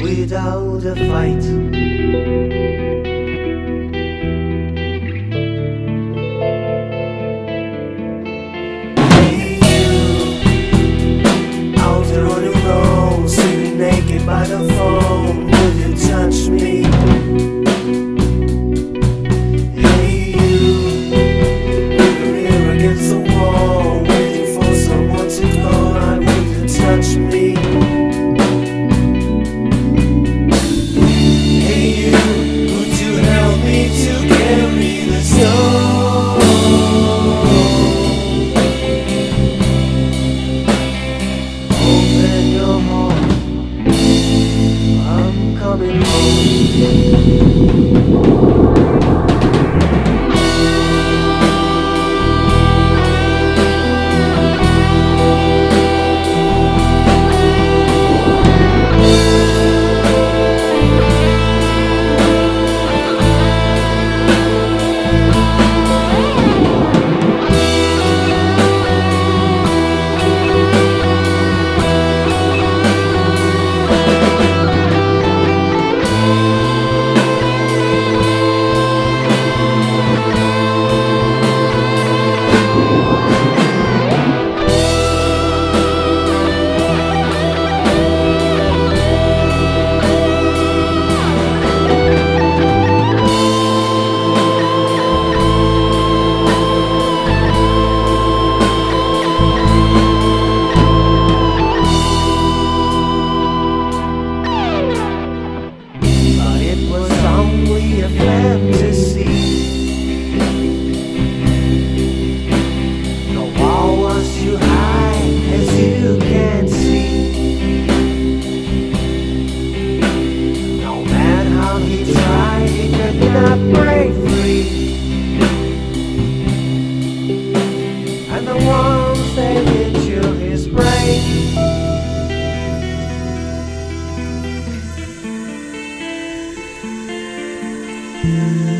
without a fight. Home. But Thank